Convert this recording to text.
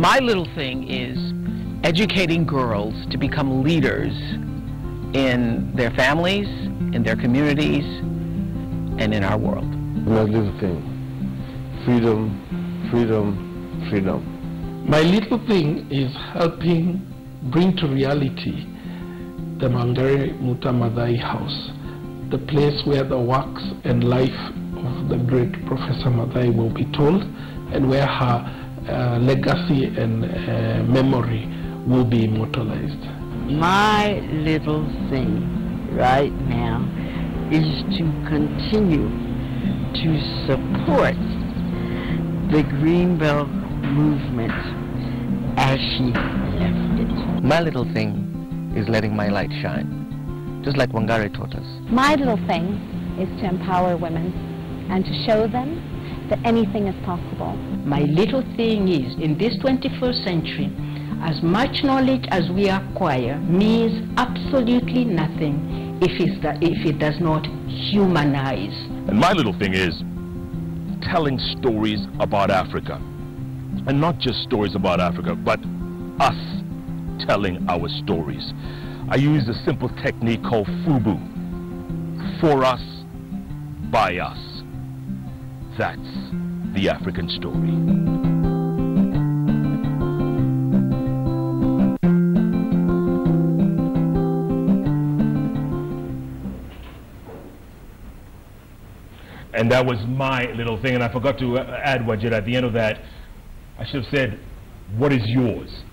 My little thing is educating girls to become leaders in their families, in their communities, and in our world. My little thing. Freedom, freedom, freedom. My little thing is helping bring to reality the Wangari Muta Maathai House, the place where the works and life of the great Professor Maathai will be told and where her uh, legacy and uh, memory will be immortalized. My little thing right now is to continue to support the Greenbelt movement as she left it. My little thing is letting my light shine, just like Wangari taught us. My little thing is to empower women and to show them that anything is possible. My little thing is, in this 21st century, as much knowledge as we acquire means absolutely nothing if, it's the, if it does not humanize. And my little thing is telling stories about Africa. And not just stories about Africa, but us telling our stories. I use a simple technique called FUBU. For us, by us. That's the African story. And that was my little thing. And I forgot to uh, add, Wajid, at the end of that, I should have said, what is yours?